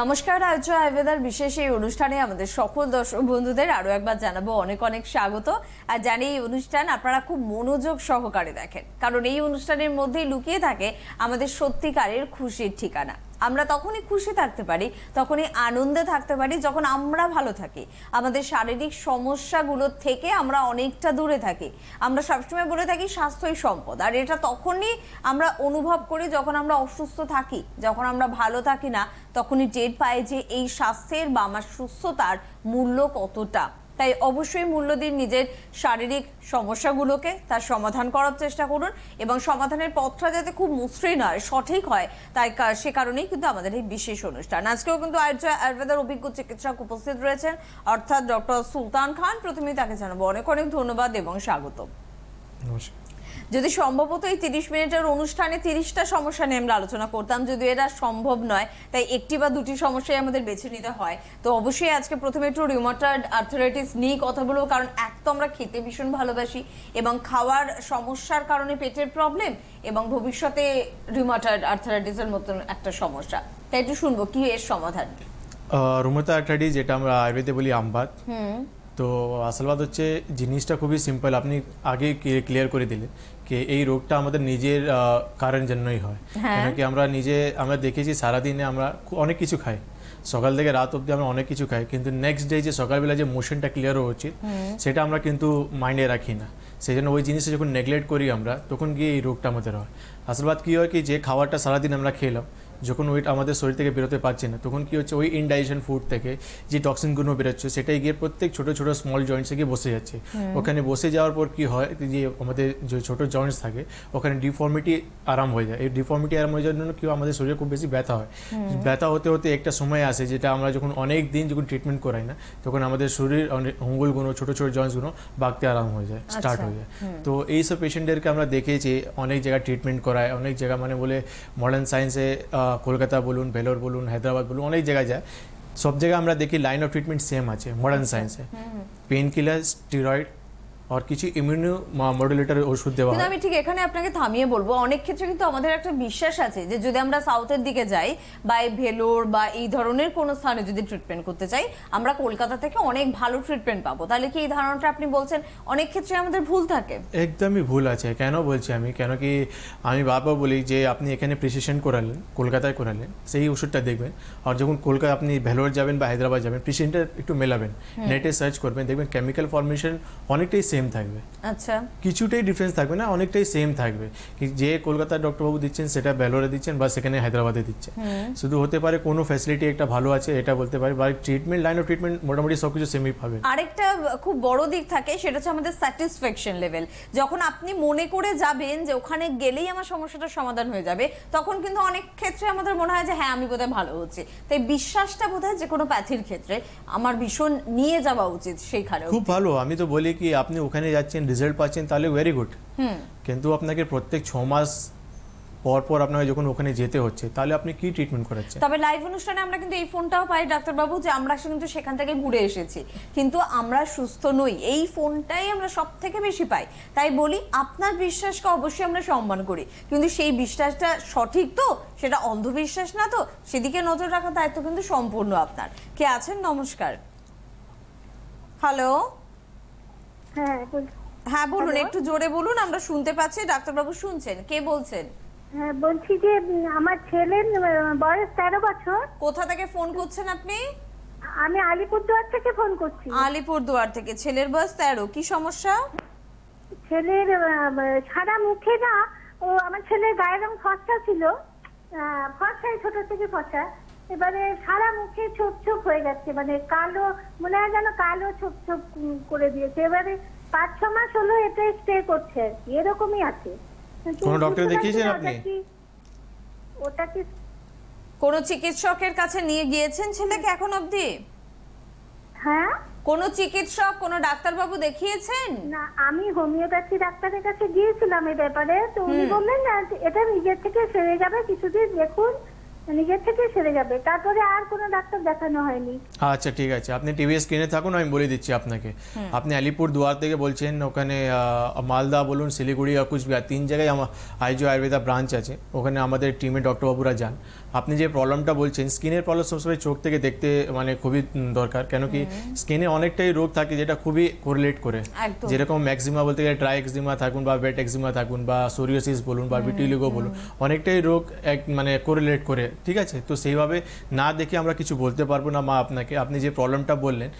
নমস্কার আর্য আয়বেদার বিশেষ এই অনুষ্ঠানে আমাদের সকল দর্শক বন্ধুদের আরও একবার জানাব অনেক অনেক স্বাগত। আর জানি এই অনুষ্ঠান আপনারা খুব মনোযোগ সহকারে দেখেন, কারণ এই অনুষ্ঠানের মধ্যেই লুকিয়ে থাকে আমাদের সত্যিকারের খুশির ঠিকানা। আমরা তখনই খুশি থাকতে পারি, তখনই আনন্দে থাকতে পারি যখন আমরা ভালো থাকি। আমাদের শারীরিক সমস্যাগুলোর থেকে আমরা অনেকটা দূরে থাকি। আমরা সবসময় বলে থাকি স্বাস্থ্যই সম্পদ। আর এটা তখনই আমরা অনুভব করি যখন আমরা অসুস্থ থাকি। যখন আমরা ভালো থাকি না, তখনই টের পাই যে এই স্বাস্থ্যের বা আমার সুস্থতার মূল্য কতটা। তাই অবশ্যই মূল্য দিন নিজের শারীরিক সমস্যাগুলোকে তার সমাধান করার চেষ্টা করুন এবং সমাধানের পথটা যাতে খুব মসৃণ হয় সঠিক হয়, তাই সে কারণেই কিন্তু আমাদের এই বিশেষ অনুষ্ঠান। আজকেও কিন্তু আয়ুর্বেদার অভিজ্ঞ চিকিৎসক উপস্থিত রয়েছেন, অর্থাৎ ডক্টর সুলতান খান। প্রথমেই তাকে জানাব অনেক অনেক ধন্যবাদ এবং স্বাগত নমস্কার। যদি সম্ভবত এই তিরিশ মিনিটের অনুষ্ঠানে তিরিশটা সমস্যা নিয়ে আমরা আলোচনা করতাম যদিও এটা সম্ভব নয় তাই একটি বা দুটি সমস্যাই আমাদের বেছে নিতে হয়। তো অবশ্যই আজকে প্রথমে একটু রিমোটার্ড আর্থারাইটিস নিয়ে কথা বলব কারণ এক তো আমরা খেতে ভীষণ ভালোবাসি এবং খাওয়ার সমস্যার কারণে পেটের প্রবলেম এবং ভবিষ্যতে রিমোটার্ড আর্থারাইটিসের মতন একটা সমস্যা। তাই একটু শুনব কি এর সমাধান? রুমতা আর্থাইটিস যেটা আমরা আয়ুর্বেদে বলি আমবাত তো আসল বাত হচ্ছে জিনিসটা খুবই সিম্পল আপনি আগে ক্লিয়ার করে দিলেন। যে এই রোগটা আমাদের নিজের কারণ জন্যই হয়। হ্যাঁ। কেন কি আমরা নিজে আমরা দেখেছি সারাদিনে আমরা অনেক কিছু খাই। সকাল থেকে রাত অবধি আমরা অনেক কিছু খাই কিন্তু নেক্সট ডে যে সকালবেলা যে মোশনটা ক্লিয়ার হওয়া উচিত সেটা আমরা কিন্তু মাইন্ডে রাখি না। সেই জন্য ওই জিনিসটা যখন নেগলেক্ট করি আমরা তখন গিয়ে এই রোগটা আমাদের হয়। আসল বাদ কী হয় কি যে খাবারটা সারাদিন আমরা খেলাম যখন ওইটা আমাদের শরীর থেকে বেরোতে পারছে না তখন কি হচ্ছে ওই ইনডাইজেশন ফুড থেকে যে টক্সিনগুলো বেরোচ্ছে সেটাই গিয়ে প্রত্যেক ছোট ছোট স্মল জয়েন্টসে গিয়ে বসে যাচ্ছে। ওখানে বসে যাওয়ার পর কি হয় যে আমাদের যে ছোট জয়েন্টস থাকে ওখানে ডিফর্মিটি আরাম হয়ে যায়। এই ডিফর্মিটি আরাম হয়ে যাওয়ার জন্য কি হয়, আমাদের শরীরে খুব বেশি ব্যথা হয়। ব্যথা হতে হতে একটা সময় আসে যেটা আমরা যখন অনেক দিন যখন ট্রিটমেন্ট করাই না তখন আমাদের শরীর অনেক অঙ্গুলগুলো ছোট ছোট জয়েন্টসগুলো বাগতে আরাম হয়ে যায় স্টার্ট আচ্ছা। হয়ে যায়। তো এইসব পেশেন্টদেরকে আমরা দেখেছি অনেক জায়গায় ট্রিটমেন্ট করায় অনেক জায়গা মানে বলে মডার্ন সায়েন্সে কলকাতা বলুন ভেলোর বলুন হায়দ্রাবাদ বলুন অনেক জায়গায় যায়। সব জায়গায় আমরা দেখি লাইন অফ ট্রিটমেন্ট সেম আছে মডার্ন সায়েন্সে পেন কিলার স্টিরয়েড আর কিছু ইমিউনো মডুলেটর ওষুধ দেওয়া কিন্তু আমি ঠিক এখানে আপনাকে থামিয়ে বলব অনেক ক্ষেত্রে কিন্তু আমাদের একটা বিশ্বাস আছে যে যদি আমরা সাউথের দিকে যাই বা এই ভেলোর বা এই ধরনের কোনো স্থানে যদি ট্রিটমেন্ট করতে চাই আমরা কলকাতা থেকে অনেক ভালো ট্রিটমেন্ট পাবো। তাহলে কি এই ধারণাটা আপনি বলছেন? অনেক ক্ষেত্রে আমাদের ভুল থাকে। একদমই ভুল আছে। কেন বলছি আমি? কেন কি আমি বারবার বলি যে আপনি এখানে প্রিসিশন করালেন কলকাতায় করালেন সেই ওষুধটা দেখবেন। আর যখন কলকাতা আপনি ভেলোর যাবেন বা হায়দ্রাবাদ যাবেন প্রিসিশনটা একটু মেলাবেন। নেটে সার্চ করবেন দেখবেন কেমিক্যাল ফর্মেশন অনেকটাই সেম থাকবে। আচ্ছা। কিছুটাই ডিফারেন্স থাকবে না অনেকটাই সেম থাকবে। যে কলকাতার ডক্টরবাবু দিচ্ছেন সেটা ভেলোরে দিচ্ছেন বা সেখানে হায়দ্রাবাদে দিচ্ছেন। শুধু হতে পারে কোনো ফ্যাসিলিটি একটা ভালো আছে এটা বলতে পারি বা ট্রিটমেন্ট লাইন অফ ট্রিটমেন্ট মোটামুটি সব কিছু সেমই পাবেন। আরেকটা খুব বড় দিক থাকে সেটা হচ্ছে আমাদের স্যাটিসফ্যাকশন লেভেল যখন আপনি মনে করে যাবেন যে ওখানে গেলেই আমার সমস্যাটার সমাধান হয়ে যাবে তখন কিন্তু অনেক ক্ষেত্রে আমাদের মনে হয় যে হ্যাঁ আমি বোধহয় ভালো হচ্ছে। তাই বিশ্বাসটা বোধহয় যে কোনো প্যাথির ক্ষেত্রে আমার ভীষণ নিয়ে যাওয়া উচিত সেইখানে খুব ভালো আমি তো বলি কি আপনি ওখানে যাচ্ছেন রেজাল্ট পাচ্ছেন তাহলে ভেরি গুড কিন্তু আপনাকে প্রত্যেক ছ মাস পর পর আপনাকে যখন ওখানে যেতে হচ্ছে তাহলে আপনি কি ট্রিটমেন্ট করাচ্ছেন? তবে লাইভ অনুষ্ঠানে আমরা কিন্তু এই ফোনটাও পাই ডাক্তারবাবু যে আমরা কিন্তু সেখান থেকে ঘুরে এসেছি। কিন্তু আমরা সুস্থ নই এই ফোনটাই আমরা সব থেকে বেশি পাই। তাই বলি আপনার বিশ্বাসকে অবশ্যই আমরা সম্মান করি। কিন্তু সেই বিশ্বাসটা সঠিক তো সেটা অন্ধবিশ্বাস না তো সেদিকে নজর রাখার দায়িত্ব কিন্তু সম্পূর্ণ আপনার। কে আছেন? নমস্কার। হ্যালো হ্যাঁ হ্যাঁ বলুন একটু জোরে বলুন আমরা শুনতে পাচ্ছি ডাক্তারবাবু শুনছেন কে বলছেন? হ্যাঁ বলছি যে আমার ছেলের বয়স তেরো বছর। কোথা থেকে ফোন করছেন আপনি? আমি আলিপুরদুয়ার থেকে ফোন করছি। আলিপুরদুয়ার থেকে ছেলের বয়স তেরো কি সমস্যা? ছেলের সারা মুখে না ও আমার ছেলের গায়ের রং ফর্সা ছিল ফর্সাই ছোট থেকে ফর্সা। এবারে সারা মুখে ছোপ ছোপ হয়ে যাচ্ছে মানে কালো মনে হয় যেন কালো ছোপ ছোপ করে দিয়েছে। এবারে পাঁচ ছ মাস হলো এটা স্টে করছে আর কি এরকমই আছে। কোনো বুঝতে দেখিয়েছেন আপনি? ওটা কি- কোন চিকিৎসকের কাছে নিয়ে গিয়েছেন ছেলেকে এখন অবধি? হ্যাঁ? কোন চিকিৎসক কোন ডাক্তারবাবু দেখিয়েছেন? না আমি হোমিওপ্যাথি ডাক্তারের কাছে গিয়েছিলাম এই ব্যাপারে তো উনি বললেন না এটা নিজের থেকে সেরে যাবে কিছুদিন দেখুন। নিজের থেকে সেরে যাবে। তারপরে আর কোনো ডাক্তার দেখানো হয়নি। আচ্ছা ঠিক আছে। আপনি টিভি স্ক্রিনে থাকুন আমি বলে দিচ্ছি আপনাকে। আপনি আলিপুর দুয়ার থেকে বলছেন ওখানে আহ, মালদা বলুন শিলিগুড়ি আর কুচবিহার তিন জায়গায় আমার আইজো আয়ুর্বেদা ব্রাঞ্চ আছে। ওখানে আমাদের টিমে ডক্টরবাবুরা যান। আপনি যে প্রবলেমটা বলছেন স্কিনের প্রবলেম সবসময় চোখ থেকে দেখতে মানে খুবই দরকার। কেন কি স্কিনে অনেকটাই রোগ থাকে যেটা খুবই কোরিলেট করে। যেরকম ম্যাক্সিমা বলতে গেলে ড্রাই এক্সিমা থাকুন বা ওয়েট এক্সিমা থাকুন বা সোরিয়াসিস বলুন বা ভিটিলিগো বলুন অনেকটাই রোগ এক মানে কোরিলেট করে ঠিক আছে? তো সেইভাবে না দেখে আমরা কিছু বলতে পারব না মা আপনাকে। আপনি যে প্রবলেমটা বললেন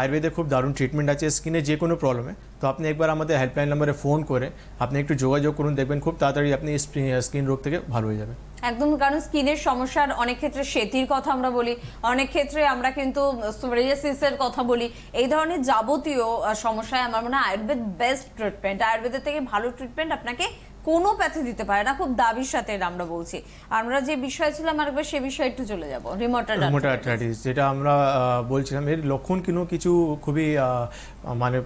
আয়ুর্বেদে খুব দারুণ ট্রিটমেন্ট আছে স্কিনে যে কোনো প্রবলেমে তো আপনি একবার আমাদের হেল্পলাইন নাম্বারে ফোন করে আপনি একটু যোগাযোগ করুন দেখবেন খুব তাড়াতাড়ি আপনি স্কিন রোগ থেকে ভালো হয়ে যাবে। একদম, কারণ স্কিনের সমস্যার অনেক ক্ষেত্রে সেতির কথা আমরা বলি, অনেক ক্ষেত্রে আমরা কিন্তু সোরিয়াসিসের কথা বলি। এই ধরনের যাবতীয় সমস্যায় আমার মনে হয় আয়ুর্বেদ বেস্ট ট্রিটমেন্ট আয়ুর্বেদের থেকে ভালো ট্রিটমেন্ট আপনাকে কোনো প্যাথে দিতে পারে না। খুব দাবির সাথে আমরা বলছি। আমরা যে বিষয় ছিলাম আরেকবার সে বিষয়ে একটু চলে যাব। রিমোটার রোমাটো আর্থ্রাইটিস যেটা আমরা বলছিলাম। এর লক্ষণ কিন্তু কিছু খুবই মানে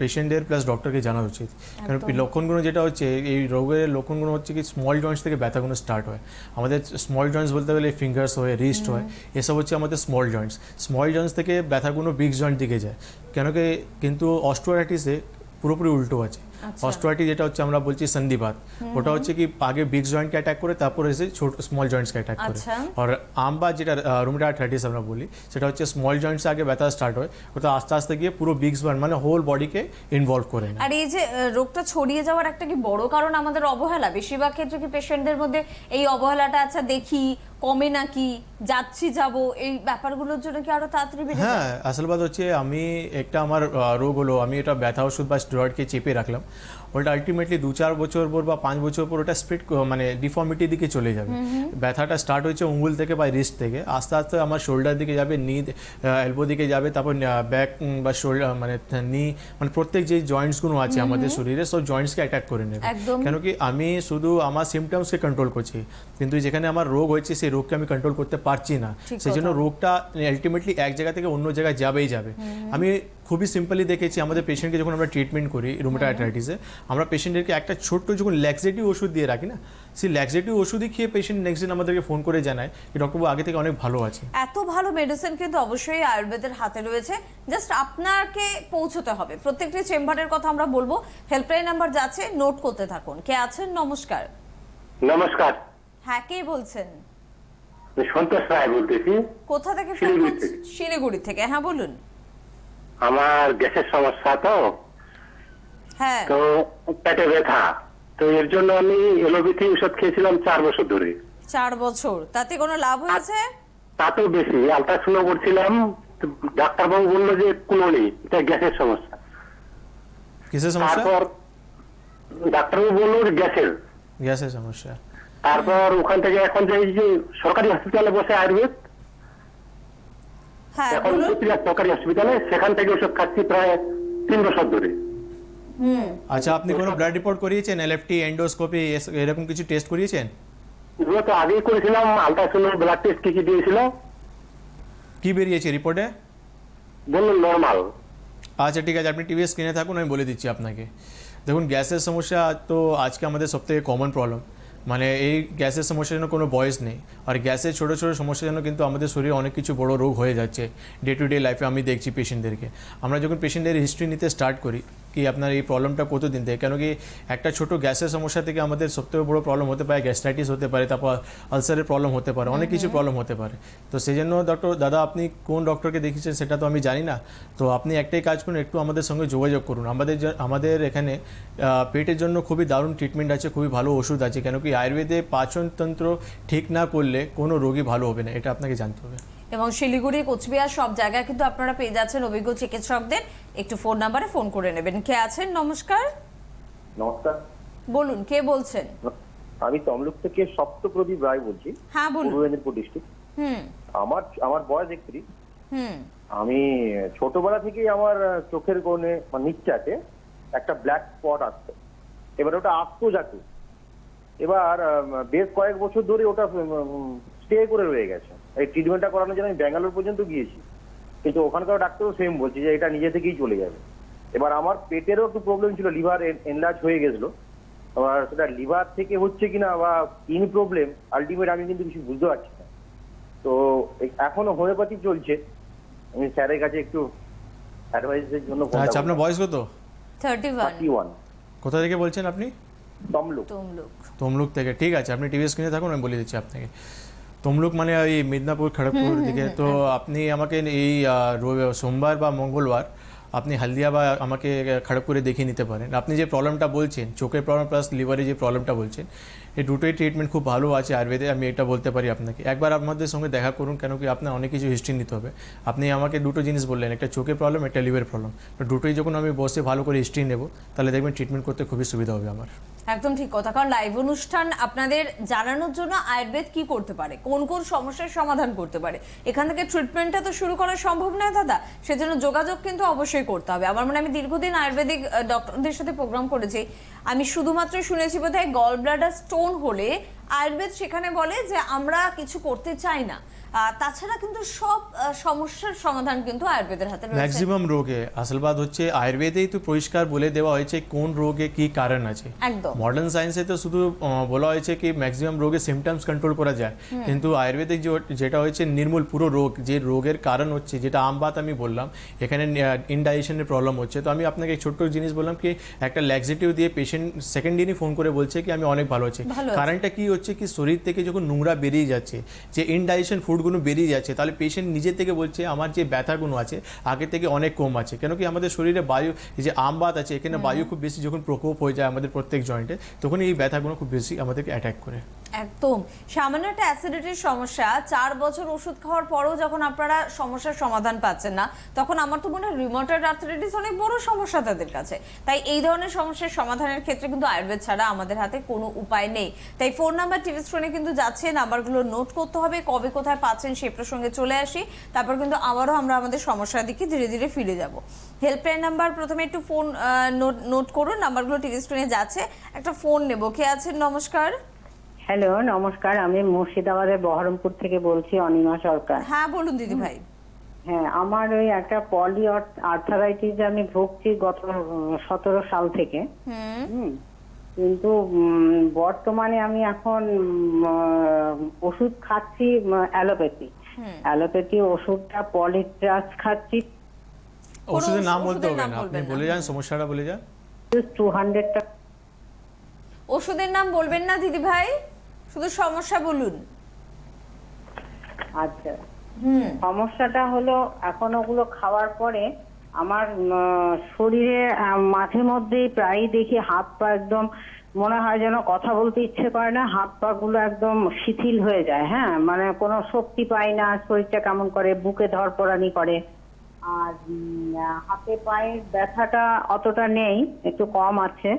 পেশেন্টদের প্লাস ডক্টরকে জানা উচিত। কারণ লক্ষণগুলো যেটা হচ্ছে এই রোগের লক্ষণগুলো হচ্ছে কি স্মল জয়েন্টস থেকে ব্যথাগুলো স্টার্ট হয়। আমাদের স্মল জয়েন্টস বলতে গেলে ফিঙ্গার্স হয় রিস্ট হয় এসব হচ্ছে আমাদের স্মল জয়েন্টস স্মল জয়েন্টস থেকে ব্যথাগুলো বিগ জয়েন্ট দিকে যায়। কেন কি কিন্তু অস্টোরাইটিসে পুরোপুরি উল্টো আছে। আচ্ছা। অস্টোয়াইটি যেটা হচ্ছে আমরা বলছি সন্ধিবাত ওটা হচ্ছে কি আগে বিগ জয়েন্টকে অ্যাটাক করে তারপরে এসে ছোট স্মল জয়েন্টসকে অ্যাটাক করে। আচ্ছা। আর আমবা যেটা রুমেটা আর্থাইটিস আমরা বলি সেটা হচ্ছে স্মল জয়েন্টস আগে ব্যথা স্টার্ট হয়। ওটা আস্তে আস্তে গিয়ে পুরো বিগস বার্ন মানে হোল বডিকে ইনভলভ করে আর এই যে রোগটা ছড়িয়ে যাওয়ার একটা কি বড় কারণ আমাদের অবহেলা? বেশিরভাগ ক্ষেত্রে কি পেশেন্টদের মধ্যে এই অবহেলাটা আচ্ছা দেখি কমে নাকি যাচ্ছি যাব এই ব্যাপারগুলোর জন্য কি আরও তাড়াতাড়ি বেড়ে হ্যাঁ আসল কথা হচ্ছে আমি একটা আমার রোগ হলো আমি এটা ব্যথা ওষুধ বা স্টেরয়েডকে চেপে রাখলাম। ওটা আলটিমেটলি দু চার বছর পর বা পাঁচ বছর পর ওটা স্প্রিড মানে ডিফর্মিটির দিকে চলে যাবে। ব্যথাটা স্টার্ট হয়েছে উঙ্গুল থেকে বা রিস্ট থেকে। আস্তে আস্তে আমার শোল্ডার দিকে যাবে নি এলবো দিকে যাবে তারপর ব্যাক বা শোল্ডার মানে নি মানে প্রত্যেক যে জয়েন্টসগুলো আছে আমাদের শরীরে সব জয়েন্টসকে অ্যাটাক করে নেবে। কেন কি আমি শুধু আমার সিমটমসকে কন্ট্রোল করছি কিন্তু যেখানে আমার রোগ হয়েছে সেই রোগকে আমি কন্ট্রোল করতে পারছি না। সেই জন্য রোগটা আলটিমেটলি এক জায়গা থেকে অন্য জায়গায় যাবেই যাবে। আমি খুবই সিম্পলি দেখেছি। আমাদের পেশেন্টকে যখন আমরা ট্রিটমেন্ট করি রুমেটা আর্থ্রাইটিসে আমরা পেশেন্টদেরকে একটা ছোট্ট যখন ল্যাক্সেটিভ ওষুধ দিয়ে রাখি না সেই ল্যাক্সেটিভ ওষুধই খেয়ে পেশেন্ট নেক্সট দিন আমাদেরকে ফোন করে জানায় যে ডক্টরবাবু আগে থেকে অনেক ভালো আছে। এত ভালো মেডিসিন কিন্তু অবশ্যই আয়ুর্বেদের হাতে রয়েছে। জাস্ট আপনাকে পৌঁছতে হবে। প্রত্যেকটি চেম্বারের কথা আমরা বলব। হেল্পলাইন নাম্বার যাচ্ছে নোট করতে থাকুন। কে আছেন? নমস্কার। নমস্কার। হ্যাঁ কে বলছেন? সন্তোষ রায় বলতেছি। কোথা থেকে ফোন থেকে। শিলিগুড়ি থেকে। হ্যাঁ বলুন। আমার গ্যাসের সমস্যা তো? হ্যাঁ। তো পেটে ব্যথা। তো এর জন্য আমি এলোপ্যাথি ওষুধ খেয়েছিলাম চার বছর ধরে। চার বছর। তাতে কোনো লাভ হয়েছে? তাতেও বেশি। আলট্রাসাউন্ড করছিলাম। তো ডাক্তারবাবু বলল যে কোনো নেই এটা গ্যাসের সমস্যা। কিসের সমস্যা? তারপর ডাক্তারবাবু বলল যে গ্যাসের। গ্যাসের সমস্যা। তারপর ওখান থেকে এখন যে সরকারি হসপিটালে বসে আয়ুর্বেদ এখন বলুন। উত্তরা সরকারি হসপিটালে সেখান থেকে ওষুধ খাচ্ছি প্রায় তিন বছর ধরে। আচ্ছা আপনি কোনো ব্লাড রিপোর্ট করিয়েছেন? এলএফটি এন্ডোস্কোপি এরকম কিছু টেস্ট করিয়েছেন? এগুলো তো আগেই করেছিলাম আলট্রাসাউন্ড ব্লাড টেস্ট কি কি দিয়েছিল? কি বেরিয়েছে রিপোর্টে বললেন নর্মাল আচ্ছা ঠিক আছে আপনি টিভি স্ক্রিনে থাকুন আমি বলে দিচ্ছি আপনাকে। দেখুন গ্যাসের সমস্যা তো আজকে আমাদের সবথেকে কমন প্রবলেম মানে এই গ্যাসের সমস্যার জন্য কোনো বয়স নেই। আর গ্যাসের ছোটো ছোটো সমস্যার জন্য কিন্তু আমাদের শরীরে অনেক কিছু বড় রোগ হয়ে যাচ্ছে। ডে টু ডে লাইফে আমি দেখছি পেশেন্টদেরকে আমরা যখন পেশেন্টদের হিস্ট্রি নিতে স্টার্ট করি কি আপনার এই প্রবলেমটা কতদিন থেকে? কেন কি একটা ছোট গ্যাসের সমস্যা থেকে আমাদের সবথেকে বড় প্রবলেম হতে পারে গ্যাস্ট্রাইটিস হতে পারে তারপর আলসারের প্রবলেম হতে পারে অনেক কিছু প্রবলেম হতে পারে। তো সেই জন্য ডক্টর দাদা আপনি কোন ডক্টরকে দেখিয়েছেন সেটা তো আমি জানি না। তো আপনি একটাই কাজ করুন একটু আমাদের সঙ্গে যোগাযোগ করুন। আমাদের আমাদের এখানে পেটের জন্য খুবই দারুণ ট্রিটমেন্ট আছে খুবই ভালো ওষুধ আছে। কেন কি আয়ুর্বেদে পাচনতন্ত্র ঠিক না করলে কোনো রোগী ভালো হবে না এটা আপনাকে জানতে হবে। এবং শিলিগুড়ি কোচবিহার সব জায়গায় কিন্তু আপনারা পেয়ে যাচ্ছেন অভিজ্ঞ চিকিৎসকদের। একটু ফোন নাম্বারে ফোন করে নেবেন। কে আছেন? নমস্কার। নমস্কার। বলুন কে বলছেন? আমি তমলুক থেকে সপ্তপ্রদীপ রায় বলছি। হ্যাঁ বলুন। পূর্ব মেদিনীপুর ডিস্ট্রিক্ট। হুম। আমার আমার বয়স একত্রিশ। হুম। আমি ছোটবেলা থেকেই আমার চোখের কোণে মানে নিচে একটা ব্ল্যাক স্পট আসতো। এবার ওটা আসতো যাকে এবার বেশ কয়েক বছর ধরে ওটা স্টে করে রয়ে গেছে। এই ট্রিটমেন্টটা করানোর জন্য আমি ব্যাঙ্গালোর পর্যন্ত গিয়েছি। কিন্তু ওখানকার ডাক্তারও সেম বলছে যে এটা নিজে থেকেই চলে যাবে। এবার আমার পেটেরও একটু প্রবলেম ছিল লিভার এনলার্জ হয়ে গেছিল। এবার সেটা লিভার থেকে হচ্ছে কিনা বা স্কিন প্রবলেম আলটিমেট আমি কিন্তু কিছু বুঝতে পারছি না। তো এখনও হোমিওপ্যাথি চলছে। আমি স্যারের কাছে একটু অ্যাডভাইসের জন্য আচ্ছা আপনার বয়স কত? থার্টি ওয়ান থার্টি ওয়ান কোথা থেকে বলছেন আপনি? তমলুক। তমলুক। তমলুক থেকে। ঠিক আছে আপনি টিভি স্ক্রিনে থাকুন আমি বলে দিচ্ছি আপনাকে। তমলুক মানে এই মেদিনীপুর খড়গপুর দিকে তো আপনি আমাকে এই সোমবার বা মঙ্গলবার আপনি হালদিয়া বা আমাকে খড়গপুরে দেখিয়ে নিতে পারেন আপনি যে প্রবলেমটা বলছেন চোখের প্রবলেম প্লাস লিভারে যে প্রবলেমটা বলছেন এই দুটোই ট্রিটমেন্ট খুব ভালো আছে আয়ুর্বেদে। আমি এটা বলতে পারি আপনাকে। একবার আমাদের সঙ্গে দেখা করুন, কেন কি আপনার অনেক কিছু হিস্ট্রি নিতে হবে। আপনি আমাকে দুটো জিনিস বললেন, একটা চোখের প্রবলেম একটা লিভার প্রবলেম তো দুটোই যখন আমি বসে ভালো করে হিস্ট্রি নেব, তাহলে দেখবেন ট্রিটমেন্ট করতে খুবই সুবিধা হবে আমার। একদম ঠিক কথা, কারণ লাইভ অনুষ্ঠান আপনাদের জানানোর জন্য আয়ুর্বেদ কি করতে পারে? কোন কোন সমস্যার সমাধান করতে পারে? এখান থেকে ট্রিটমেন্টটা তো শুরু করা সম্ভব নয় দাদা। সেজন্য যোগাযোগ কিন্তু অবশ্যই করতে হবে। আমার মনে আমি দীর্ঘদিন আয়ুর্বেদিক ডক্টরদের সাথে প্রোগ্রাম করেছি। আমি শুধুমাত্র শুনেছি বোধহয় গল ব্লাডার স্টোন হলে আয়ুর্বেদ সেখানে বলে যে আমরা কিছু করতে চাই না। তাছাড়া কিন্তু সব সমস্যার সমাধান কিন্তু আয়ুর্বেদের হাতে রয়েছে। ম্যাক্সিমাম রোগে আসল বাত হচ্ছে আয়ুর্বেদেই তো পরিষ্কার বলে দেওয়া হয়েছে কোন রোগে কি কারণ আছে। একদম। মডার্ন সায়েন্সে তো শুধু বলা হয়েছে কি ম্যাক্সিমাম রোগে সিমটমস কন্ট্রোল করা যায়। কিন্তু আয়ুর্বেদিক যেটা হয়েছে নির্মূল পুরো রোগ যে রোগের কারণ হচ্ছে যেটা আম বাত আমি বললাম এখানে ইনডাইজেশনের প্রবলেম হচ্ছে। তো আমি আপনাকে ছোট্ট জিনিস বললাম কি একটা ল্যাক্সিটিভ দিয়ে পেশেন্ট সেকেন্ড দিনই ফোন করে বলছে কি আমি অনেক ভালো আছি। ভালো আছি। কারণটা কি হচ্ছে কি শরীর থেকে যখন নোংরা বেরিয়ে যাচ্ছে যে ইনডাইজেশন ফুডগুলো বেরিয়ে যাচ্ছে তাহলে পেশেন্ট নিজে থেকে বলছে আমার যে ব্যথাগুলো আছে আগে থেকে অনেক কম আছে। কেন কি আমাদের শরীরে বায়ু এই যে আমবাত আছে এখানে বায়ু খুব বেশি যখন প্রকোপ হয়ে যায় আমাদের প্রত্যেক জয়েন্টে তখন এই ব্যথাগুলো খুব বেশি আমাদেরকে অ্যাট্যাক করে। একদম। সামান্য একটা অ্যাসিডিটির সমস্যা, চার বছর ওষুধ খাওয়ার পরেও যখন আপনারা সমস্যার সমাধান পাচ্ছেন না, তখন আমার তো মনে হয় রিমোটেড আর্থ্রাইটিস অনেক বড় সমস্যা তাদের কাছে। তাই এই ধরনের সমস্যার সমাধানের ক্ষেত্রে কিন্তু আয়ুর্বেদ ছাড়া আমাদের হাতে কোনো উপায় নেই। তাই ফোন নাম্বার টিভি স্ক্রিনে কিন্তু যাচ্ছে, নাম্বারগুলো নোট করতে হবে, কবে কোথায় পাচ্ছেন সেই প্রসঙ্গে চলে আসি। তারপর কিন্তু আবারও আমরা আমাদের সমস্যার দিকে ধীরে ধীরে ফিরে যাব। হেল্পলাইন নাম্বার প্রথমে একটু ফোন নোট নোট করুন, নাম্বারগুলো টিভি স্ক্রিনে যাচ্ছে। একটা ফোন নেব। কে আছেন? নমস্কার। হ্যালো নমস্কার আমি মুর্শিদাবাদের বহরমপুর থেকে বলছি অনিমা সরকার। হ্যাঁ বলুন দিদি ভাই। হ্যাঁ আমার ওই একটা পলি আর্থারাইটিস আমি ভুগছি গত সতেরো সাল থেকে। কিন্তু বর্তমানে আমি এখন ওষুধ খাচ্ছি অ্যালোপ্যাথি। অ্যালোপ্যাথি ওষুধটা পলিট্রাস খাচ্ছি। ওষুধের নাম বলতে হবে না। আপনি বলে যান সমস্যাটা বলে যান। টু হান্ড্রেড টাকা ওষুধের নাম বলবেন না দিদি ভাই? শুধু সমস্যা বলুন। আচ্ছা। সমস্যাটা হলো এখন ওগুলো খাওয়ার পরে আমার শরীরে মাঝে মধ্যেই প্রায়ই দেখি হাত পা একদম মনে হয় যেন কথা বলতে ইচ্ছে করে না হাত পা গুলো একদম শিথিল হয়ে যায় হ্যাঁ? মানে কোনো শক্তি পাই না শরীরটা কেমন করে বুকে ধরপড়ানি করে। আর হাতে পায়ের ব্যথাটা অতটা নেই একটু কম আছে।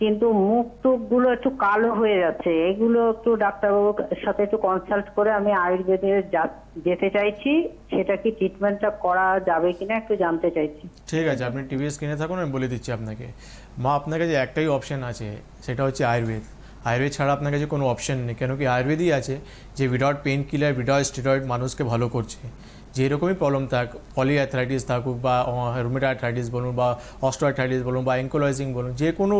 কিন্তু মুখ টুকগুলো একটু কালো হয়ে যাচ্ছে। এগুলো একটু ডাক্তারবাবুর সাথে একটু কনসাল্ট করে আমি আয়ুর্বেদে যেতে চাইছি, সেটা কি ট্রিটমেন্টটা করা যাবে কিনা একটু জানতে চাইছি। ঠিক আছে, আপনি টিভি স্ক্রিনে থাকুন, আমি বলে দিচ্ছি আপনাকে। মা, আপনার কাছে একটাই অপশন আছে, সেটা হচ্ছে আয়ুর্বেদ। আয়ুর্বেদ ছাড়া আপনার কাছে কোনো অপশন নেই, কেন কি আয়ুর্বেদই আছে যে without pain killer without steroid মানুষকে ভালো করছে। যে এরকমই প্রবলেম থাক পলিঅ্যাথরাইটিস থাকুক বা রুমেটাইটিস বলুন বা অস্টোআইথাইটিস বলুন বা অ্যাঙ্কোলাইজিং বলুন, যে কোনো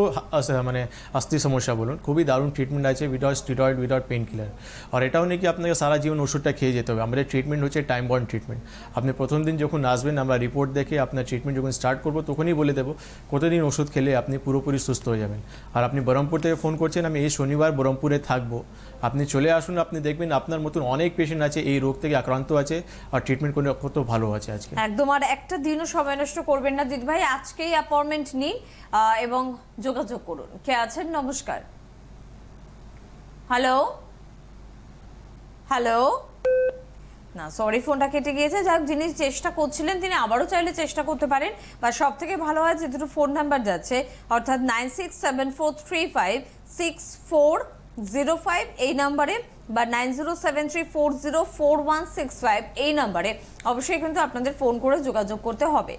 মানে আস্থি সমস্যা বলুন, খুবই দারুণ ট্রিটমেন্ট আছে without steroid without pain killer আর এটাও নেই কি আপনাকে সারা জীবন ওষুধটা খেয়ে যেতে হবে। আমাদের ট্রিটমেন্ট হচ্ছে টাইম বন্ড ট্রিটমেন্ট আপনি প্রথম দিন যখন আসবেন, আমরা রিপোর্ট দেখে আপনার ট্রিটমেন্ট যখন স্টার্ট করব, তখনই বলে দেবো, কতদিন ওষুধ খেলে আপনি পুরোপুরি সুস্থ হয়ে যাবেন। আর আপনি বহরমপুর থেকে ফোন করছেন, আমি এই শনিবার বহরমপুরে থাকব। আপনি চলে আসুন, আপনি দেখবেন আপনার মতন অনেক পেশেন্ট আছে, এই রোগ থেকে আক্রান্ত আছে আর ট্রিটমেন্ট করে কত ভালো আছে আজকে। একদম, আর একটা দিনও সময় নষ্ট করবেন না, দিদি ভাই। আজকেই অ্যাপয়েন্টমেন্ট নিন এবং যোগাযোগ করুন। কে আছেন? নমস্কার। হ্যালো হ্যালো না সরি ফোনটা কেটে গিয়েছে। যাক, যিনি চেষ্টা করছিলেন, তিনি আবারও চাইলে চেষ্টা করতে পারেন। বা সব থেকে ভালো হয় যে দুটো ফোন নাম্বার যাচ্ছে, অর্থাৎ nine six seven four three five six four zero five এই নাম্বারে বা nine zero seven three four zero four one six five এই নাম্বারে অবশ্যই কিন্তু আপনাদের ফোন করে যোগাযোগ করতে হবে।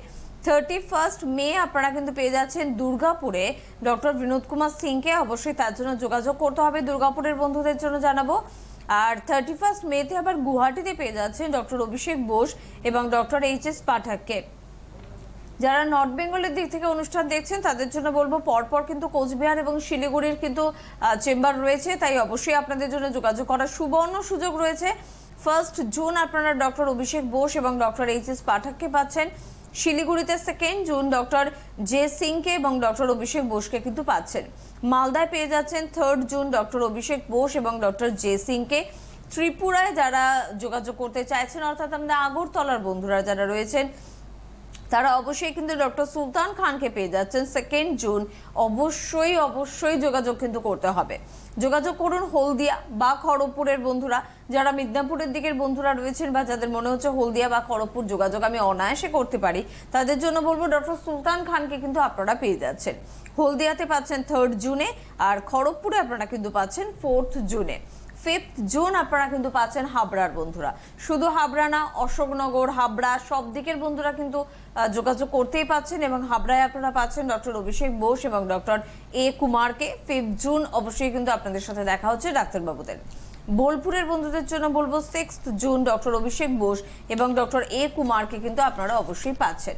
থার্টি ফার্স্ট মে আপনারা কিন্তু পেয়ে যাচ্ছেন দুর্গাপুরে। ডক্টর বিনোদ কুমার সিংকে অবশ্যই তার জন্য যোগাযোগ করতে হবে। দুর্গাপুরের বন্ধুদের জন্য জানাব। আর থার্টি ফার্স্ট মেতে আবার গুয়াহাটিতে পেয়ে যাচ্ছেন ডক্টর অভিষেক বোস এবং ডক্টর এইচ এস পাঠাককে। যারা নর্থ বেঙ্গলের দিক থেকে অনুষ্ঠান দেখছেন, তাদের জন্য বলব পরপর কিন্তু কোচবিহার এবং শিলিগুড়ির কিন্তু চেম্বার রয়েছে। তাই অবশ্যই আপনাদের জন্য যোগাযোগ করার সুবর্ণ সুযোগ রয়েছে। ফার্স্ট জুন আপনারা ডক্টর অভিষেক বোস এবং ডক্টর এইচ এস পাঠককে পাচ্ছেন। শিলিগুড়িতে সেকেন্ড জুন ডক্টর জে সিংকে এবং ডক্টর অভিষেক বোসকে কিন্তু পাচ্ছেন। মালদায় পেয়ে যাচ্ছেন third June doctor Abhishek Bose এবং ডক্টর জে সিংকে। ত্রিপুরায় যারা যোগাযোগ করতে চাইছেন, অর্থাৎ আমাদের আগরতলার বন্ধুরা যারা রয়েছেন তারা অবশ্যই কিন্তু ডক্টর সুলতান খানকে পেয়ে যাচ্ছেন সেকেন্ড জুন অবশ্যই অবশ্যই যোগাযোগ কিন্তু করতে হবে। যোগাযোগ করুন হলদিয়া বা খড়গপুরের বন্ধুরা। যারা মিদনাপুরের দিকের বন্ধুরা রয়েছেন বা যাদের মনে হচ্ছে হলদিয়া বা খড়গপুর যোগাযোগ আমি অনায়াসে করতে পারি, তাদের জন্য বলব ডক্টর সুলতান খানকে কিন্তু আপনারা পেয়ে যাচ্ছেন। হলদিয়াতে পাচ্ছেন থার্ড জুনে আর খড়গপুরে আপনারা কিন্তু পাচ্ছেন ফোর্থ জুনে ফিফথ জুন আপনারা কিন্তু পাচ্ছেন হাবড়ার বন্ধুরা। শুধু হাবড়া না, অশোকনগর, হাবড়া, সব দিকের বন্ধুরা কিন্তু যোগাযোগ করতেই পাচ্ছেন এবং হাবড়ায় আপনারা পাচ্ছেন ডক্টর অভিষেক বোস এবং ডক্টর এ কুমারকে। ফিফথ জুন অবশ্যই কিন্তু আপনাদের সাথে দেখা হচ্ছে ডাক্তারবাবুদের। বোলপুরের বন্ধুদের জন্য বলব, sixth June doctor Abhishek Bose এবং ডক্টর এ কুমারকে কিন্তু আপনারা অবশ্যই পাচ্ছেন।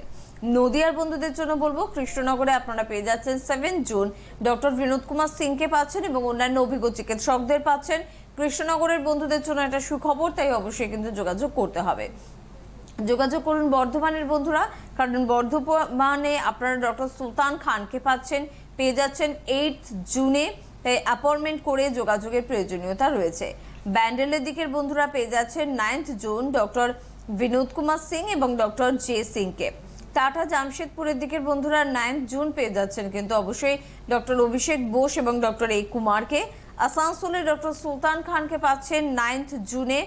নদিয়ার বন্ধুদের জন্য বলব, কৃষ্ণনগরে আপনারা পেয়ে যাচ্ছেন seven June. Doctor Binod Kumar সিংকে পাচ্ছেন এবং অন্যান্য অভিজ্ঞ চিকিৎসকদের পাচ্ছেন। কৃষ্ণনগরের বন্ধুদের জন্য একটা সুখবর, তাই অবশ্যই কিন্তু যোগাযোগ করতে হবে। যোগাযোগ করুন বর্ধমানের বন্ধুরা, কারণ বর্ধমানে আপনারা ডক্টর সুলতান খানকে পাচ্ছেন, পেয়ে যাচ্ছেন এইট জুনে তাই অ্যাপয়েন্টমেন্ট করে যোগাযোগের প্রয়োজনীয়তা রয়েছে। ব্যান্ডেলের দিকের বন্ধুরা পেয়ে যাচ্ছেন ninth June doctor Binod Kumar Singh এবং ডক্টর জে সিংকে। টাটা জামশেদপুরের দিকের বন্ধুরা নাইন্থ জুন পেয়ে যাচ্ছেন কিন্তু অবশ্যই ডক্টর অভিষেক বোস এবং ডক্টর এ কুমারকে। আসানসোলে ডক্টর সুলতান খানকে পাচ্ছেন নাইন্থ জুনে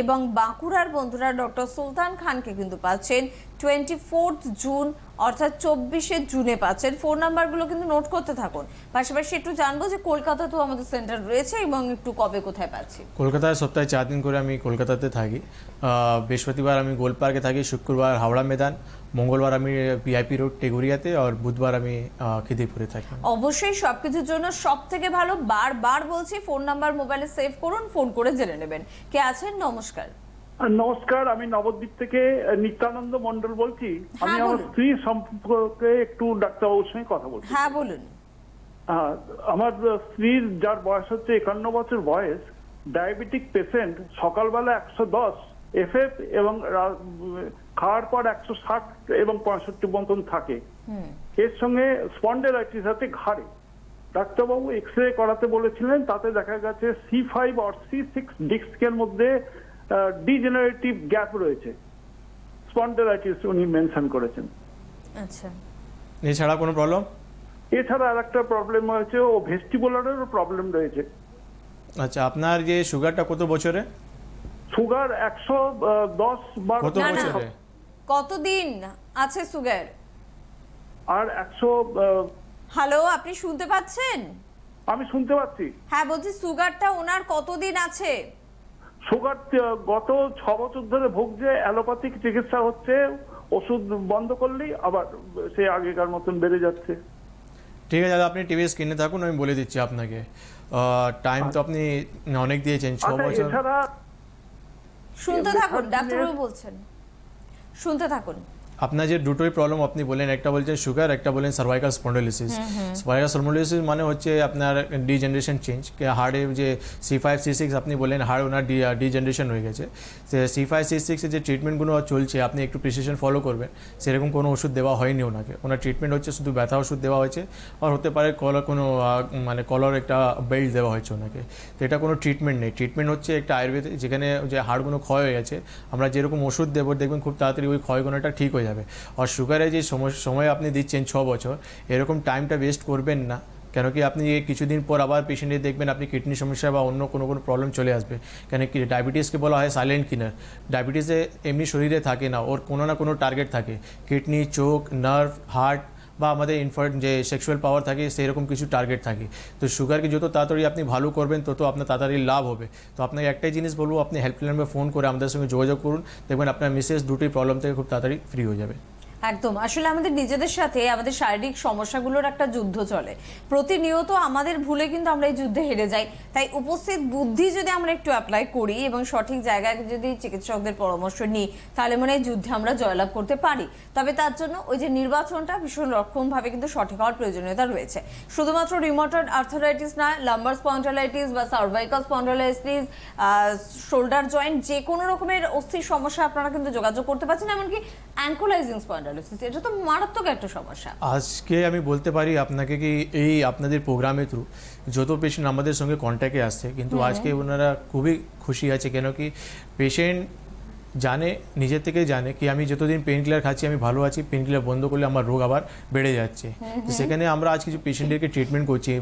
এবং বাঁকুড়ার বন্ধুরা ডক্টর সুলতান খানকে কিন্তু পাচ্ছেন টোয়েন্টি ফোর্থ জুন অর্থাৎ চব্বিশে জুনে পাচ্ছেন। ফোন নাম্বারগুলো কিন্তু নোট করতে থাকুন। পাশাপাশি একটু জানব যে কলকাতাতেও আমাদের সেন্টার রয়েছে এবং একটু কবে কোথায় পাচ্ছি? কলকাতায় সপ্তাহে চার দিন করে আমি কলকাতাতে থাকি। বৃহস্পতিবার আমি গোল পার্কে থাকি, শুক্রবার হাওড়া মেদান মঙ্গলবার আমি ভিআইপি রোড টেগুরিয়াতে আর বুধবার আমি খিদিরপুরে থাকি। অবশ্যই সবকিছুর জন্য সব থেকে ভালো বারবার বলছি ফোন নাম্বার মোবাইলে সেভ করুন ফোন করে জেনে নেবেন। কে আছেন? নমস্কার। নমস্কার আমি নবদ্বীপ থেকে নিত্যানন্দ মন্ডল বলছি। আমি হ্যাঁ, আমার বলুন। স্ত্রী সম্পর্কে একটু ডাক্তারবাবুর সঙ্গে কথা বলছি। হ্যাঁ বলুন। আমার স্ত্রীর যার বয়স হচ্ছে একান্ন বছর বয়স ডায়াবেটিক পেশেন্ট সকালবেলা একশো দশ এফএফ এবং খাওয়ার পর একশো ষাট এবং পঁয়ষট্টি মতন থাকে। এর সঙ্গে স্পন্ডেলাইটিস আছে ঘাড়ে। ডাক্তারবাবু এক্স রে করাতে বলেছিলেন তাতে দেখা গেছে সি ফাইভ আর সি সিক্স ডিস্কের মধ্যে ডিজেনারেটিভ গ্যাপ রয়েছে। স্পন্ডেলাইটিস উনি মেনশন করেছেন। আচ্ছা। এছাড়া কোনো প্রবলেম এছাড়া আর একটা প্রবলেম হয়েছে ও ভেস্টিবুলারেরও প্রবলেম রয়েছে। আচ্ছা আপনার যে সুগারটা কত বছরে? সুগার একশো দশ বারো কতদিন আছে সুগার? আর একশো হ্যালো আপনি শুনতে পাচ্ছেন? আমি শুনতে পাচ্ছি। হ্যাঁ বলছি সুগারটা ওনার কতদিন আছে? সুগার গত ছ বছর ধরে ভুগছে অ্যালোপ্যাথিক চিকিৎসা হচ্ছে ওষুধ বন্ধ করলেই আবার সে আগেকার মতন বেড়ে যাচ্ছে। ঠিক আছে দাদা আপনি টিভি স্ক্রিনে থাকুন আমি বলে দিচ্ছি আপনাকে। টাইম তো আপনি অনেক দিয়েছেন ছ আচ্ছা বছর। শুনতে থাকুন ডাক্তারবাবু বলছেন। শুনতে থাকুন। আপনার যে দুটোই প্রবলেম আপনি বলেন একটা বলছেন সুগার একটা বলেন সার্ভাইকাল স্পন্ডোলিসিস সার্ভাইকাল স্পন্ডোলিসিস মানে হচ্ছে আপনার ডিজেনারেশন চেঞ্জ হার্টে যে সি ফাইভ সি সিক্স আপনি বলেন হার্ট ওনার ডিজেনারেশন হয়ে গেছে। সে সি ফাইভ সি সিক্সের যে ট্রিটমেন্টগুলো চলছে আপনি একটু প্রিসিশন ফলো করবেন। সেরকম কোনো ওষুধ দেওয়া হয়নি ওনাকে। ওনার ট্রিটমেন্ট হচ্ছে শুধু ব্যথা ওষুধ দেওয়া হয়েছে আর হতে পারে কলার কোনো মানে কলার একটা বেল্ট দেওয়া হয়েছে ওনাকে। তো এটা কোনো ট্রিটমেন্ট নেই। ট্রিটমেন্ট হচ্ছে একটা আয়ুর্বেদ যেখানে যে হাড়গুলো ক্ষয় হয়ে গেছে আমরা যেরকম ওষুধ দেবো দেখবেন খুব তাড়াতাড়ি ওই ক্ষয়গুলোটা ঠিক হয়ে যাবে। আর সুগারে যে সময় আপনি দিচ্ছেন ছ বছর, এরকম টাইমটা ওয়েস্ট করবেন না। কেন কি আপনি কিছুদিন পর আবার পেশেন্টে দেখবেন আপনি কিডনি সমস্যা বা অন্য কোনো কোনো প্রবলেম চলে আসবে। কেন কি ডায়াবেটিসকে বলা হয় সাইলেন্ট কিনার ডায়াবেটিসে এমনি শরীরে থাকে না, ওর কোনো না কোনো টার্গেট থাকে। কিডনি চোখ নার্ভ হার্ট বা আমাদের ইনফার যে সেক্সুয়াল পাওয়ার থাকে, সেরকম কিছু টার্গেট থাকে। তো সুগারকে যত তাড়াতাড়ি আপনি ভালো করবেন, তত আপনার তাড়াতাড়ি লাভ হবে। তো আপনাকে একটাই জিনিস বলব, আপনি হেল্পলাইন হেল্পলাইনে ফোন করে আমাদের সঙ্গে যোগাযোগ করুন। দেখবেন আপনার মিসেস দুটি প্রবলেম থেকে খুব তাড়াতাড়ি ফ্রি হয়ে যাবে। একদম। আসলে আমাদের নিজেদের সাথে আমাদের শারীরিক সমস্যাগুলোর একটা যুদ্ধ চলে। প্রতিনিয়ত আমাদের ভুলে কিন্তু আমরা এই যুদ্ধে হেরে যাই। তাই উপস্থিত বুদ্ধি যদি আমরা একটু অ্যাপ্লাই করি এবং সঠিক জায়গায় যদি চিকিৎসকদের পরামর্শ নিই, তাহলে মনে হয় যুদ্ধে আমরা জয়লাভ করতে পারি। তবে তার জন্য ওই যে নির্বাচনটা ভীষণ রকমভাবে কিন্তু সঠিক হওয়ার প্রয়োজনীয়তা রয়েছে। শুধুমাত্র রিমোটয়েড আর্থারাইটিস না লাম্বার স্পন্ডালাইটিস বা সার্ভাইকাল স্পন্ডালাইটিস শোল্ডার জয়েন্ট যে কোনো রকমের অস্থির সমস্যা আপনারা কিন্তু যোগাযোগ করতে পারছেন। এমনকি অ্যাঙ্কোলাইজিং স্পন্ডালোসিস এটা তো মারাত্মক একটা সমস্যা। আজকে আমি বলতে পারি আপনাকে কি এই আপনাদের প্রোগ্রামের থ্রু যত পেশেন্ট আমাদের সঙ্গে কন্ট্যাক্টে আসছে কিন্তু আজকে ওনারা খুবই খুশি আছে কেন কি পেশেন্ট জানে নিজের থেকে জানে কি আমি যতদিন পেন কিলার খাচ্ছি আমি ভালো আছি পেন কিলার বন্ধ করলে আমার রোগ আবার বেড়ে যাচ্ছে। তো সেখানে আমরা আজ কিছু পেশেন্টদেরকে ট্রিটমেন্ট করছি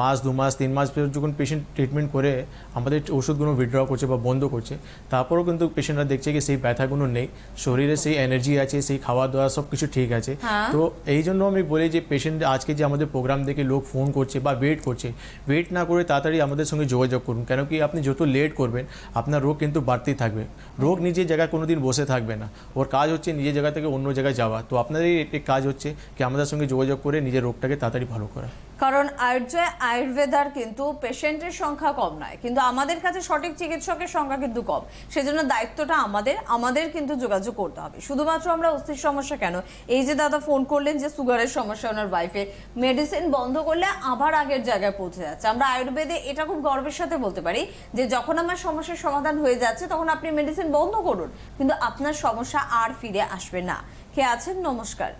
মাস দু মাস তিন মাস পর যখন পেশেন্ট ট্রিটমেন্ট করে আমাদের ওষুধগুলো উইথড্র করছে বা বন্ধ করছে তারপরেও কিন্তু পেশেন্টরা দেখছে কি সেই ব্যথাগুলো নেই শরীরে সেই এনার্জি আছে সেই খাওয়া দাওয়া সব কিছু ঠিক আছে। হ্যাঁ। তো এই জন্য আমি বলি যে পেশেন্ট আজকে যে আমাদের প্রোগ্রাম দেখে লোক ফোন করছে বা ওয়েট করছে ওয়েট না করে তাড়াতাড়ি আমাদের সঙ্গে যোগাযোগ করুন। কেন কি আপনি যত লেট করবেন আপনার রোগ কিন্তু বাড়তেই থাকবে। রোগ নিজের জায়গায় কোনো দিন বসে থাকবে না। ওর কাজ হচ্ছে নিজের জায়গা থেকে অন্য জায়গায় যাওয়া। তো আপনাদেরই একটি কাজ হচ্ছে কি আমাদের সঙ্গে যোগাযোগ করে নিজের রোগটাকে তাড়াতাড়ি ভালো করা। কারণ আর্য আয়ুর্বেদার কিন্তু পেশেন্টের সংখ্যা কম নয়। কিন্তু আমাদের কাছে সঠিক চিকিৎসকের সংখ্যা কিন্তু কম। সেজন্য দায়িত্বটা আমাদের আমাদের কিন্তু যোগাযোগ করতে হবে। শুধুমাত্র আমরা অস্থির সমস্যা কেন? এই যে দাদা ফোন করলেন যে সুগারের সমস্যা ওনার ওয়াইফে মেডিসিন বন্ধ করলে আবার আগের জায়গায় পৌঁছে যাচ্ছে। আমরা আয়ুর্বেদে এটা খুব গর্বের সাথে বলতে পারি যে যখন আমার সমস্যার সমাধান হয়ে যাচ্ছে তখন আপনি মেডিসিন বন্ধ করুন। কিন্তু আপনার সমস্যা আর ফিরে আসবে না। কে আছেন? নমস্কার।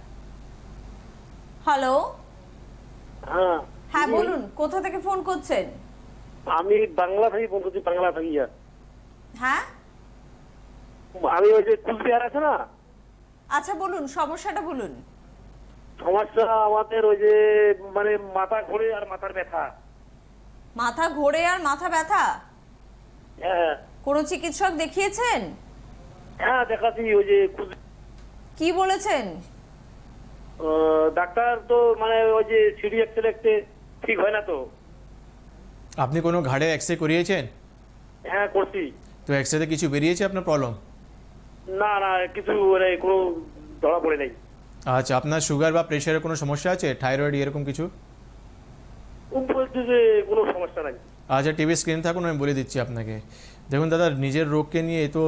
হ্যালো হ্যাঁ। হ্যাঁ বলুন কোথা থেকে ফোন করছেন? আমি বাংলা থেকে ফোন করছি বাংলা থেকে। হ্যাঁ? আমি ওই যে কুচবিহার আছে না? আচ্ছা বলুন সমস্যাটা বলুন। সমস্যা আমাদের ওই যে মানে মাথা ঘোরে আর মাথার ব্যথা। মাথা ঘোরে আর মাথা ব্যথা? হ্যাঁ। কোনো চিকিৎসক দেখিয়েছেন? হ্যাঁ দেখাচ্ছি ওই যে কি বলেছেন? ডাক্তার তো মানে ওই যে সিডি এক্সরে একটে ঠিক হয় না তো। আপনি কোনো ঘাড়ে এক্সরে করিয়েছেন? হ্যাঁ করছি। তো এক্সরেতে কিছু বেরিয়েছে আপনার প্রবলেম না না কিছু মানে কোনো ধরা পড়ে নাই। আচ্ছা আপনার সুগার বা প্রেশারের কোনো সমস্যা আছে? থাইরয়েড এরকম কিছু? কোনো সমস্যা নাই। আচ্ছা টিভি স্ক্রিন থাকুন আমি বলে দিচ্ছি আপনাকে। দেখুন দাদা, নিজের রোগকে নিয়ে তো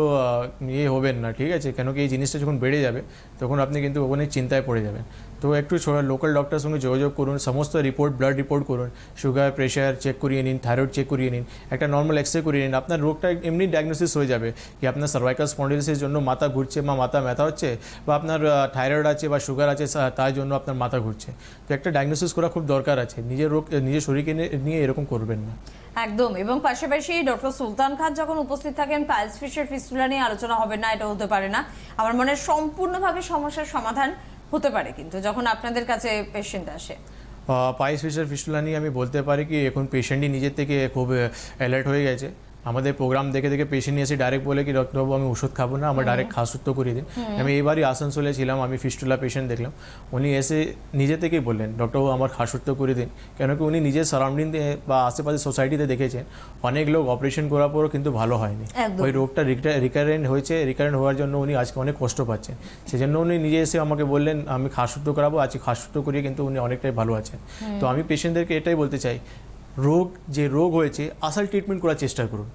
ইয়ে হবেন না, ঠিক আছে? কেন কি এই জিনিসটা যখন বেড়ে যাবে, তখন আপনি কিন্তু অনেক চিন্তায় পড়ে যাবেন। তো একটু লোকাল ডক্টরের সঙ্গে যোগাযোগ করুন, সমস্ত রিপোর্ট ব্লাড রিপোর্ট করুন। সুগার প্রেশার চেক করিয়ে নিন থাইরয়েড চেক করিয়ে নিন, একটা নর্মাল এক্সরে করিয়ে নিন। আপনার রোগটা এমনি ডায়াগনোসিস হয়ে যাবে কি আপনার সার্ভাইকাল স্পন্ডিলিসের জন্য মাথা ঘুরছে বা মাথা ব্যথা হচ্ছে, বা আপনার থাইরয়েড আছে বা সুগার আছে তার জন্য আপনার মাথা ঘুরছে। তো একটা ডায়াগনোসিস করা খুব দরকার আছে। নিজের রোগ, নিজের শরীরকে নিয়ে এরকম করবেন না। একদম। এবং পাশাপাশি ডক্টর সুলতান খান যখন উপস্থিত থাকেন, পাইলস ফিশের ফিস্টুলা নিয়ে আলোচনা হবে না, এটা হতে পারে না। আমার মনে সম্পূর্ণভাবে সমস্যার সমাধান হতে পারে কিন্তু, যখন আপনাদের কাছে পেশেন্ট আসে। পাইস ফিশের ফিস্টুলা নিয়ে আমি বলতে পারি কি, এখন পেশেন্টই নিজের থেকে খুব অ্যালার্ট হয়ে গেছে। আমাদের প্রোগ্রাম দেখে দেখে পেশেন্ট নিয়ে এসে ডাইরেক্ট বলে কি ডক্টরবাবু আমি ওষুধ খাব না আমার ডাইরেক্ট খাসুত্ব করিয়ে দিন। আমি এবারই আসানসোলে ছিলাম আমি ফিস্টুলা পেশেন্ট দেখলাম। উনি এসে নিজে থেকেই বললেন ডক্টরবাবু আমার খাসুত্ব করে দিন। কেন কি উনি নিজের সারাউন্ডিং বা আশেপাশে সোসাইটিতে দেখেছেন অনেক লোক অপারেশন করার পরও কিন্তু ভালো হয়নি। ওই রোগটা রিকারেন্ট হয়েছে রিকারেন্ট হওয়ার জন্য উনি আজকে অনেক কষ্ট পাচ্ছেন। সেজন্য উনি নিজে এসে আমাকে বললেন আমি খাসুত্ব করাবো আজকে খাসুত্ব করিয়ে কিন্তু উনি অনেকটাই ভালো আছেন। তো আমি পেশেন্টদেরকে এটাই বলতে চাই রোগ যে রোগ হয়েছে আসল ট্রিটমেন্ট করার চেষ্টা করুন।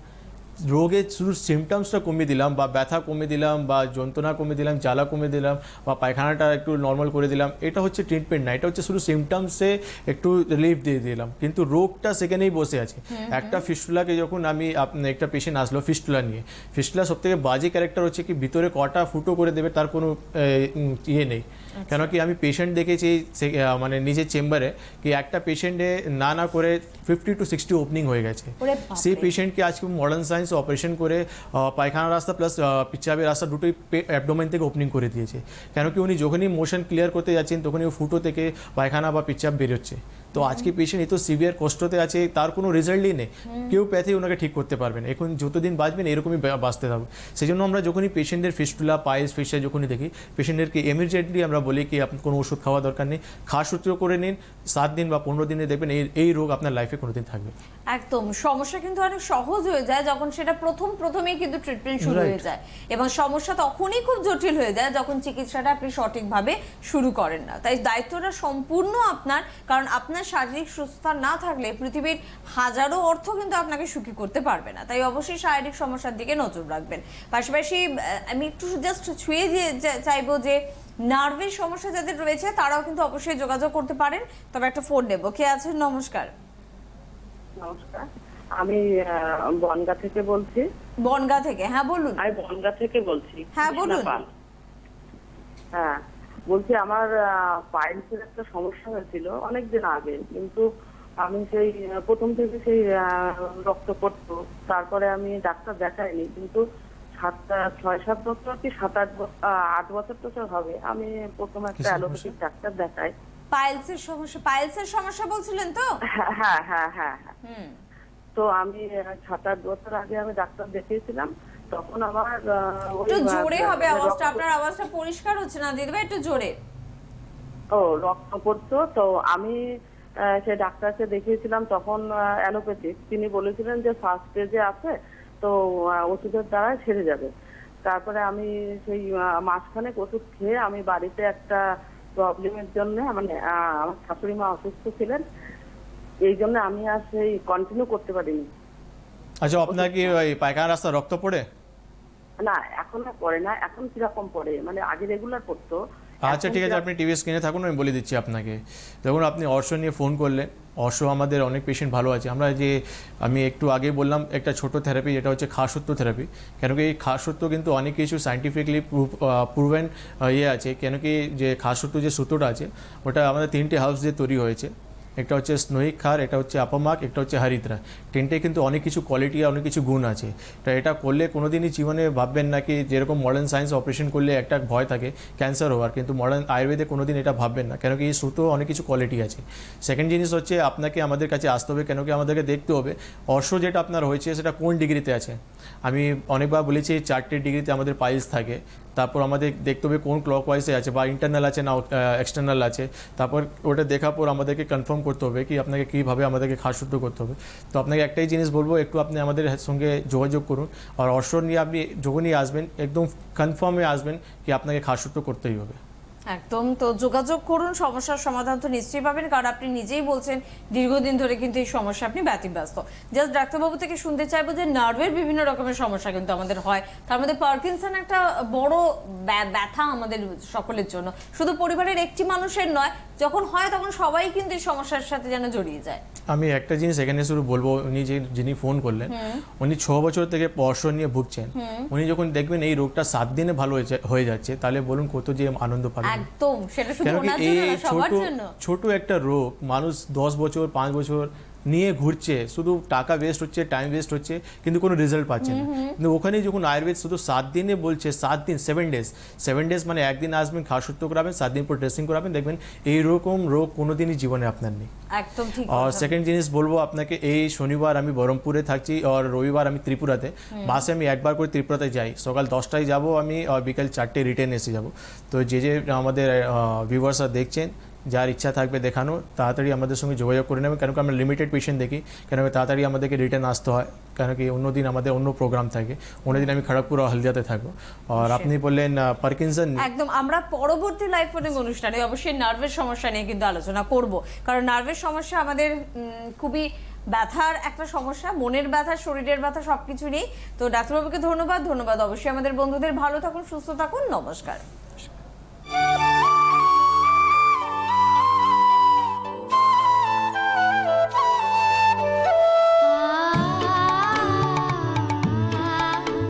রোগের শুধু সিমটমসটা কমিয়ে দিলাম বা ব্যথা কমিয়ে দিলাম বা যন্ত্রণা কমিয়ে দিলাম জ্বালা কমিয়ে দিলাম বা পায়খানাটা একটু নর্মাল করে দিলাম এটা হচ্ছে ট্রিটমেন্ট না। এটা হচ্ছে শুধু সিমটমসে একটু রিলিফ দিয়ে দিলাম। কিন্তু রোগটা সেখানেই বসে আছে। একটা ফিস্টুলাকে যখন আমি একটা পেশেন্ট আসলো ফিস্টুলা নিয়ে ফিস্টুলা সব থেকে বাজে ক্যারেক্টার হচ্ছে কি ভিতরে কটা ফুটো করে দেবে তার কোনো ইয়ে নেই। কেন কি আমি পেশেন্ট দেখেছি সে- মানে নিজের চেম্বারে কি একটা পেশেন্টে না না করে ফিফটি টু সিক্সটি ওপেনিং হয়ে গেছে। সেই পেশেন্টকে আজকে মডার্ন সায়েন্স অপারেশন করে পায়খানা রাস্তা প্লাস পিচ্ছাবের রাস্তা দুটোই অ্যাবডোমেন থেকে ওপেনিং করে দিয়েছে। কেন কি উনি যখনই মোশন ক্লিয়ার করতে যাচ্ছেন তখনই ফুটো থেকে পায়খানা বা পিচ্ছাপ বেরোচ্ছে। তো আজকে পেশেন্ট এত সিভিয়ার কষ্টতে আছে তার কোনো রেজাল্টই নেই। কেউ প্যাথে ওনাকে ঠিক করতে পারবেন এখন যতদিন বাঁচবেন এরকমই বাঁচতে থাকবে। সেই জন্য আমরা যখনই পেশেন্টের ফিস্টুলা পায়েস ফিসা যখনই দেখি পেশেন্টদেরকে ইমিডিয়েটলি আমরা বলি কি আপনার কোনো ওষুধ খাওয়া দরকার নেই। খাওয়া সূত্র করে নিন সাত দিন বা পনেরো দিনে দেখবেন এই এই রোগ আপনার লাইফে কোনোদিন থাকবে একদম। সমস্যা কিন্তু অনেক সহজ হয়ে যায় যখন সেটা প্রথম প্রথমেই কিন্তু ট্রিটমেন্ট শুরু হয়ে যায়। এবং সমস্যা তখনই খুব জটিল হয়ে যায় যখন চিকিৎসাটা আপনি সঠিকভাবে শুরু করেন না। তাই দায়িত্বটা সম্পূর্ণ আপনার কারণ আপনার শারীরিক সুস্থতা না থাকলে পৃথিবীর হাজারো অর্থ কিন্তু আপনাকে সুখী করতে পারবে না। তাই অবশ্যই শারীরিক সমস্যার দিকে নজর রাখবেন। পাশাপাশি আমি একটু জাস্ট ছুঁয়ে দিয়ে চাইব যে নার্ভের সমস্যা যাদের রয়েছে তারাও কিন্তু অবশ্যই যোগাযোগ করতে পারেন। তবে একটা ফোন নেব। কে আছেন? নমস্কার। নমস্কার। আমি বনগা থেকে বলছি। বনগা থেকে। হ্যাঁ বলুন। আমি বনগা থেকে বলছি। হ্যাঁ, বলুন। হ্যাঁ। বলছি আমার পাইলসের একটা সমস্যা হয়েছিল অনেকদিন আগে কিন্তু আমি সেই প্রথম থেকে সেই রক্ত পড়তো। তারপরে আমি ডাক্তার দেখাইনি কিন্তু সাত ছয় সাত বছর কি সাত আট বছর আট বছর তো হবে। আমি প্রথম একটা অ্যালোপ্যাথিক ডাক্তার দেখাই। পাইলসের সমস্যা পাইলসের সমস্যা বলছিলেন তো? হ্যাঁ হ্যাঁ হ্যাঁ হ্যাঁ হ্যাঁ। হুম। তো আমি সাত আট বছর আগে আমি ডাক্তার দেখিয়েছিলাম। তখন আমার একটু জোরে হবে আওয়াজটা। আপনার আওয়াজটা পরিষ্কার হচ্ছে না দিদিভাই একটু জোরে। ও রক্ত পড়তো তো আমি সেই ডাক্তারকে দেখিয়েছিলাম তখন অ্যালোপ্যাথিক। তিনি বলেছিলেন যে ফার্স্ট স্টেজে আছে তো ওষুধের দ্বারা ছেড়ে যাবে। তারপরে আমি সেই মাসখানেক ওষুধ খেয়ে আমি বাড়িতে একটা প্রবলেমের জন্য মানে আমার শাশুড়ি মা অসুস্থ ছিলেন এই জন্য আমি আর সেই কন্টিনিউ করতে পারিনি। আচ্ছা আপনার কি ওই পায়খানা রাস্তা রক্ত পড়ে? না এখন আর পড়ে না এখন কীরকম পড়ে? মানে আগে রেগুলার পড়তো। আচ্ছা ঠিক আছে আপনি টিভি স্ক্রিনে থাকুন আমি বলে দিচ্ছি আপনাকে। দেখুন আপনি অর্শ নিয়ে ফোন করলেন। অর্শ আমাদের অনেক পেশেন্ট ভালো আছে। আমরা যে আমি একটু আগে বললাম একটা ছোট থেরাপি যেটা হচ্ছে খাসত্ব থেরাপি কেন কি এই খাসত্ব কিন্তু অনেক কিছু সাইন্টিফিকলি প্রুভেন ইয়ে আছে। কেন কি যে খাসত্ব যে সুতোটা আছে ওটা আমাদের তিনটে হাউস দিয়ে তৈরি হয়েছে। একটা হচ্ছে স্নোইক খার এটা হচ্ছে আপামাক, একটা হচ্ছে হারিদ্রা। তিনটে কিন্তু অনেক কিছু কোয়ালিটি অনেক কিছু গুণ আছে। তো এটা করলে কোনোদিনই জীবনে ভাববেন না কি যেরকম মডার্ন সায়েন্স অপারেশন করলে একটা ভয় থাকে ক্যান্সার হওয়ার। কিন্তু মডার্ন আয়ুর্বেদে কোনো দিন এটা ভাববেন না কেন কি এই সুতো অনেক কিছু কোয়ালিটি আছে। সেকেন্ড জিনিস হচ্ছে আপনাকে আমাদের কাছে আসতে হবে কেন কি আমাদেরকে দেখতে হবে অর্শ যেটা আপনার হয়েছে সেটা কোন ডিগ্রিতে আছে? আমি অনেকবার বলেছি, চারটে ডিগ্রিতে আমাদের পাইলস থাকে। তারপর আমাদের দেখতে হবে কোন ক্লক ওয়াইজে আছে বা ইন্টারনাল আছে না এক্সটার্নাল আছে। তারপর ওটা দেখার পর আমাদেরকে কনফার্ম করতে হবে কি আপনাকে কীভাবে আমাদেরকে খাসুদ্ধ করতে হবে। তো আপনাকে একটাই জিনিস বলব, একটু আপনি আমাদের সঙ্গে যোগাযোগ করুন আর অসর নিয়ে আপনি যখনই আসবেন, একদম কনফার্মে আসবেন কি আপনাকে খাসুদ্ধ করতেই হবে। একদম। তো যোগাযোগ করুন সমস্যার সমাধান তো নিশ্চয়ই পাবেন কারণ আপনি নিজেই বলছেন দীর্ঘদিন ধরে কিন্তু এই সমস্যা আপনি ব্যতিব্যস্ত। জাস্ট ডাক্তারবাবু থেকে শুনতে চাইব যে নার্ভের বিভিন্ন রকমের সমস্যা কিন্তু আমাদের হয়। তার মধ্যে পার্কিনসন একটা বড় ব্যথা আমাদের সকলের জন্য। শুধু পরিবারের একটি মানুষের নয় যখন হয় তখন সবাই কিন্তু এই সমস্যার সাথে যেন জড়িয়ে যায়। আমি একটা জিনিস এখানে শুধু বলব উনি যে যিনি ফোন করলেন উনি ছ বছর থেকে পর্শ নিয়ে ভুগছেন। উনি যখন দেখবেন এই রোগটা সাত দিনে ভালো হয়ে হয়ে যাচ্ছে তাহলে বলুন কত যে আনন্দ পাবেন। একদম সেটা শুধু ওনার জন্য না সবার জন্য। ছোট একটা রোগ মানুষ দশ বছর 5 বছর নিয়ে ঘুরছে শুধু টাকা ওয়েস্ট হচ্ছে টাইম ওয়েস্ট হচ্ছে কিন্তু কোনো রেজাল্ট পাচ্ছে না। কিন্তু ওখানে যখন আয়ুর্বেদ শুধু সাত দিনে বলছে সাত দিন সেভেন ডেজ সেভেন ডেজ মানে একদিন আসবেন খাসত্ব করাবেন সাত দিন পর ড্রেসিং করাবেন দেখবেন এইরকম রোগ কোনোদিনই জীবনে আপনার নেই। একদম ঠিক আর সেকেন্ড জিনিস বলব আপনাকে এই শনিবার আমি বহরমপুরে থাকছি আর রবিবার আমি ত্রিপুরাতে। মাসে আমি একবার করে ত্রিপুরাতে যাই। সকাল দশটায় যাব আমি বিকাল চারটে রিটার্ন এসে যাব। তো যে যে আমাদের ভিউয়ার্সরা দেখছেন যার ইচ্ছা থাকবে দেখানো তাড়াতাড়ি আমাদের সঙ্গে যোগাযোগ করে নেবেন কেন কি আমরা লিমিটেড পেশেন্ট দেখি কেন কি তাড়াতাড়ি আমাদেরকে রিটার্ন আসতে হয় কেন কি অন্যদিন আমাদের অন্য প্রোগ্রাম থাকে। অন্যদিন আমি খড়গপুর হলদিয়াতে থাকব। আর আপনি বললেন পার্কিনসন একদম আমরা পরবর্তী লাইফ ফোনিং অনুষ্ঠানে অবশ্যই নার্ভের সমস্যা নিয়ে কিন্তু আলোচনা করব। কারণ নার্ভের সমস্যা আমাদের খুবই ব্যথার একটা সমস্যা মনের ব্যথা শরীরের ব্যথা সবকিছু নেই তো ডাক্তারবাবুকে ধন্যবাদ ধন্যবাদ অবশ্যই আমাদের বন্ধুদের। ভালো থাকুন সুস্থ থাকুন নমস্কার।